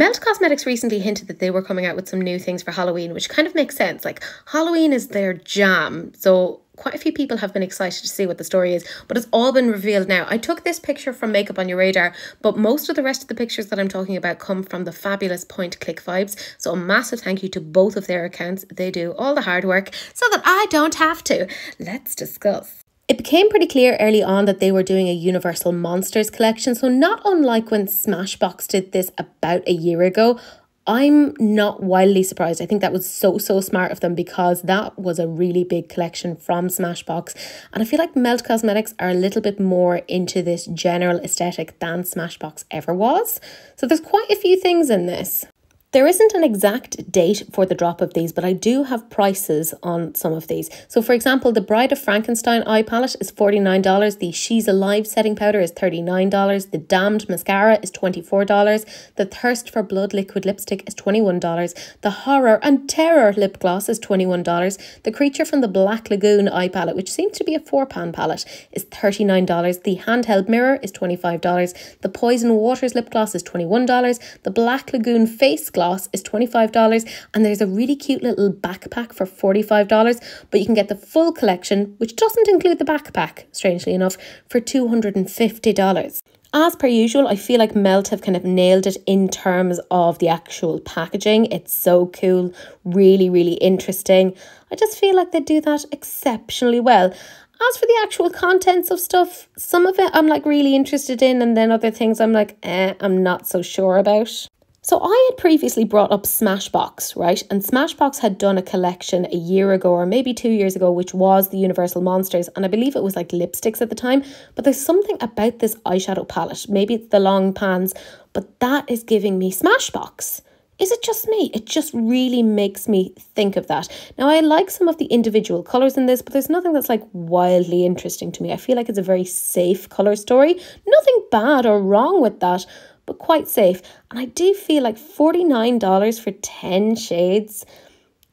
Melt Cosmetics recently hinted that they were coming out with some new things for Halloween, which kind of makes sense. Like, Halloween is their jam. So, quite a few people have been excited to see what the story is, but it's all been revealed now. I took this picture from Makeup on Your Radar, but most of the rest of the pictures that I'm talking about come from the fabulous Point Click Vibes. So, a massive thank you to both of their accounts. They do all the hard work so that I don't have to. Let's discuss. It became pretty clear early on that they were doing a Universal Monsters collection, so not unlike when Smashbox did this about a year ago. I'm not wildly surprised. I think that was so, so smart of them because that was a really big collection from Smashbox. And I feel like Melt Cosmetics are a little bit more into this general aesthetic than Smashbox ever was. So there's quite a few things in this. There isn't an exact date for the drop of these, but I do have prices on some of these. So for example, the Bride of Frankenstein eye palette is $49. The She's Alive setting powder is $39. The Damned mascara is $24. The Thirst for Blood liquid lipstick is $21. The Horror and Terror lip gloss is $21. The Creature from the Black Lagoon eye palette, which seems to be a four pan palette, is $39. The Handheld Mirror is $25. The Poison Waters lip gloss is $21. The Black Lagoon face gloss is $25 and there's a really cute little backpack for $45 but you can get the full collection which doesn't include the backpack strangely enough for $250 as per usual, I feel like Melt have kind of nailed it in terms of the actual packaging. It's so cool, really, really interesting. I just feel like they do that exceptionally well. As for the actual contents of stuff, some of it I'm like really interested in, and then other things I'm like, eh, I'm not so sure about. So I had previously brought up Smashbox, right? And Smashbox had done a collection a year ago or maybe two years ago, which was the Universal Monsters. And I believe it was like lipsticks at the time. But there's something about this eyeshadow palette. Maybe it's the long pans, but that is giving me Smashbox. Is it just me? It just really makes me think of that. Now, I like some of the individual colours in this, but there's nothing that's like wildly interesting to me. I feel like it's a very safe colour story. Nothing bad or wrong with that but quite safe. And I do feel like $49 for 10 shades,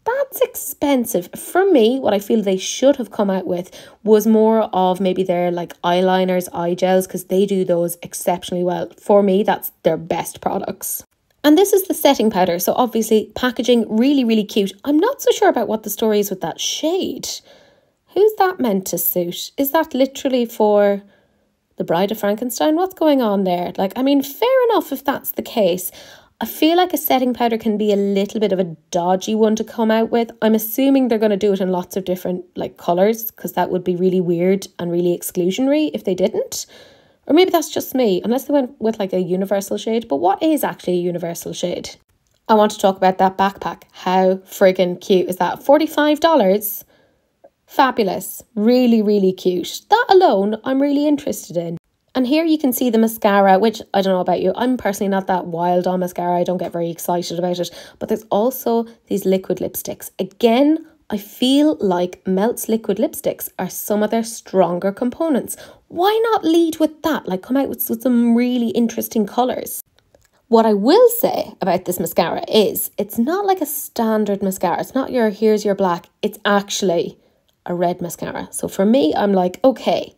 that's expensive. For me, what I feel they should have come out with was more of maybe their like eyeliners, eye gels, because they do those exceptionally well. For me, that's their best products. And this is the setting powder. So obviously packaging really, really cute. I'm not so sure about what the story is with that shade. Who's that meant to suit? Is that literally for the Bride of Frankenstein? What's going on there? Like, I mean, fair enough if that's the case. I feel like a setting powder can be a little bit of a dodgy one to come out with. I'm assuming they're going to do it in lots of different like colours because that would be really weird and really exclusionary if they didn't. Or maybe that's just me, unless they went with like a universal shade. But what is actually a universal shade? I want to talk about that backpack. How friggin' cute is that? $45? Fabulous. Really, really cute. That alone, I'm really interested in. And here you can see the mascara, which I don't know about you. I'm personally not that wild on mascara. I don't get very excited about it. But there's also these liquid lipsticks. Again, I feel like Melt's liquid lipsticks are some of their stronger components. Why not lead with that? Like come out with, with some really interesting colours. What I will say about this mascara is it's not like a standard mascara. It's not your here's your black. It's actually a red mascara. So for me, I'm like, okay,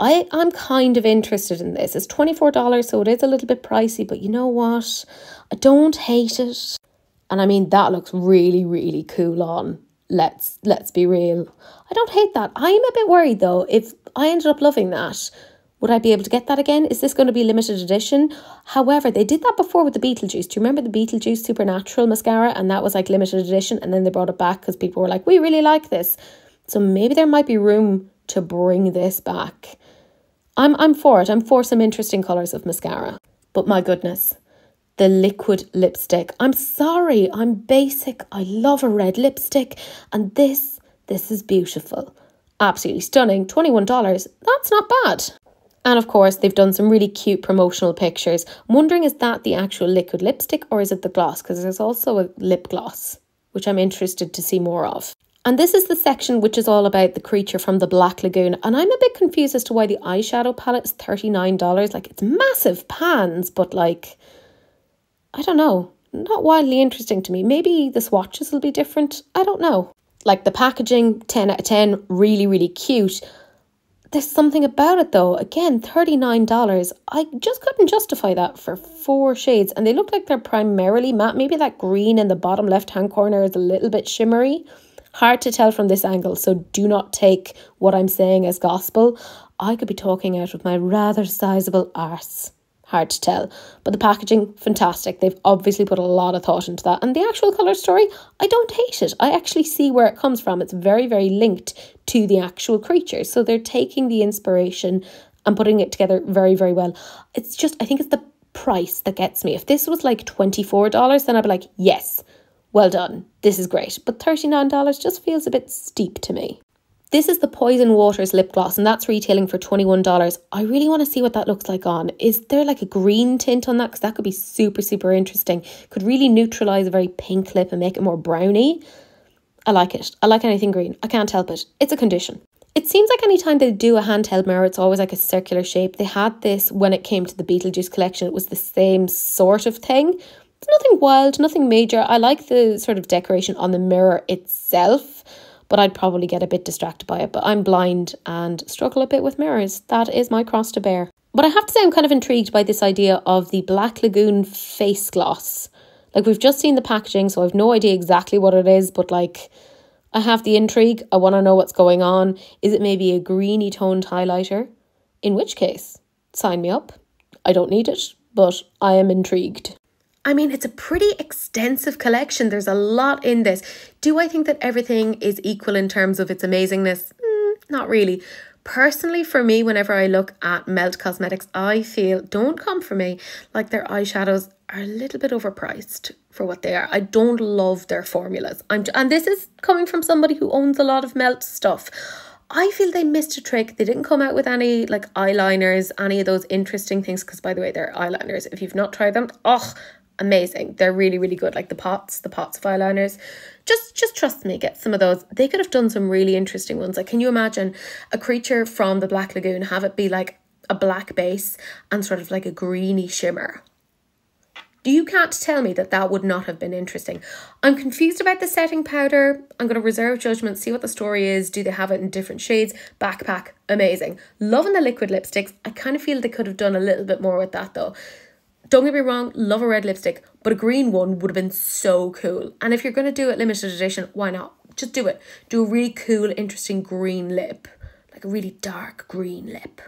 I, I'm kind of interested in this. It's $24, so it is a little bit pricey, but you know what? I don't hate it. And I mean, that looks really, really cool on. Let's let's be real. I don't hate that. I'm a bit worried though. If I ended up loving that, would I be able to get that again? Is this going to be limited edition? However, they did that before with the Beetlejuice. Do you remember the Beetlejuice Supernatural mascara? And that was like limited edition. And then they brought it back because people were like, we really like this. So maybe there might be room to bring this back. I'm I'm for it. I'm for some interesting colours of mascara. But my goodness, the liquid lipstick. I'm sorry, I'm basic. I love a red lipstick and this this is beautiful. Absolutely stunning. $21. That's not bad. And of course, they've done some really cute promotional pictures. I'm wondering is that the actual liquid lipstick or is it the gloss? Because there's also a lip gloss, which I'm interested to see more of. And this is the section which is all about the creature from the Black Lagoon. And I'm a bit confused as to why the eyeshadow palette is $39. Like, it's massive pans, but like, I don't know. Not wildly interesting to me. Maybe the swatches will be different. I don't know. Like, the packaging, 10 out of 10, really, really cute. There's something about it though. Again, $39. I just couldn't justify that for four shades. And they look like they're primarily matte. Maybe that green in the bottom left hand corner is a little bit shimmery. Hard to tell from this angle, so do not take what I'm saying as gospel. I could be talking out of my rather sizable arse hard to tell. But the packaging, fantastic. They've obviously put a lot of thought into that. And the actual colour story, I don't hate it. I actually see where it comes from. It's very, very linked to the actual creature. So they're taking the inspiration and putting it together very, very well. It's just, I think it's the price that gets me. If this was like $24, then I'd be like, yes, well done. This is great. But $39 just feels a bit steep to me. This is the Poison Waters lip gloss, and that's retailing for $21. I really want to see what that looks like on. Is there like a green tint on that? Because that could be super, super interesting. Could really neutralise a very pink lip and make it more browny. I like it. I like anything green. I can't help it. It's a condition. It seems like anytime they do a handheld mirror, it's always like a circular shape. They had this when it came to the Beetlejuice collection. It was the same sort of thing. Nothing wild, nothing major. I like the sort of decoration on the mirror itself but I'd probably get a bit distracted by it. But I'm blind and struggle a bit with mirrors. That is my cross to bear. But I have to say, I'm kind of intrigued by this idea of the Black Lagoon face gloss. Like, we've just seen the packaging, so I've no idea exactly what it is, but like, I have the intrigue. I want to know what's going on. Is it maybe a greeny toned highlighter? In which case, sign me up. I don't need it, but I am intrigued. I mean, it's a pretty extensive collection. There's a lot in this. Do I think that everything is equal in terms of its amazingness? Mm, not really. Personally, for me, whenever I look at Melt Cosmetics, I feel, don't come for me, like their eyeshadows are a little bit overpriced for what they are. I don't love their formulas. I'm and this is coming from somebody who owns a lot of Melt stuff. I feel they missed a trick. They didn't come out with any like eyeliners, any of those interesting things. Because by the way, they're eyeliners. If you've not tried them, oh, amazing. They're really, really good. Like the pots, the pots of eyeliners. Just just trust me, get some of those. They could have done some really interesting ones. Like, can you imagine a creature from the Black Lagoon have it be like a black base and sort of like a greeny shimmer? Do you can't tell me that that would not have been interesting. I'm confused about the setting powder. I'm going to reserve judgment, see what the story is. Do they have it in different shades? Backpack, amazing. Loving the liquid lipsticks. I kind of feel they could have done a little bit more with that though. Don't get me wrong, love a red lipstick, but a green one would have been so cool. And if you're going to do it limited edition, why not? Just do it. Do a really cool, interesting green lip. Like a really dark green lip.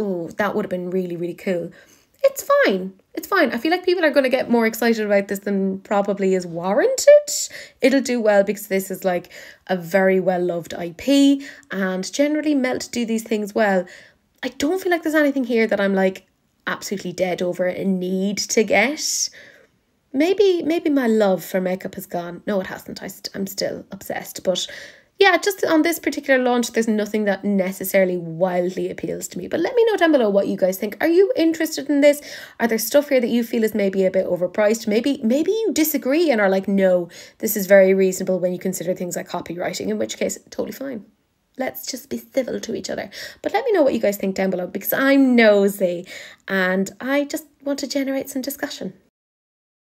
Oh, that would have been really, really cool. It's fine. It's fine. I feel like people are going to get more excited about this than probably is warranted. It'll do well because this is like a very well loved IP and generally Melt do these things well. I don't feel like there's anything here that I'm like, absolutely dead over and need to get. Maybe maybe my love for makeup has gone. No, it hasn't. I st- I'm still obsessed, but yeah, just on this particular launch, there's nothing that necessarily wildly appeals to me. But let me know down below what you guys think. Are you interested in this? Are there stuff here that you feel is maybe a bit overpriced? Maybe maybe you disagree and are like, no, this is very reasonable when you consider things like copyrighting, in which case, totally fine let's just be civil to each other. But let me know what you guys think down below because I'm nosy and I just want to generate some discussion.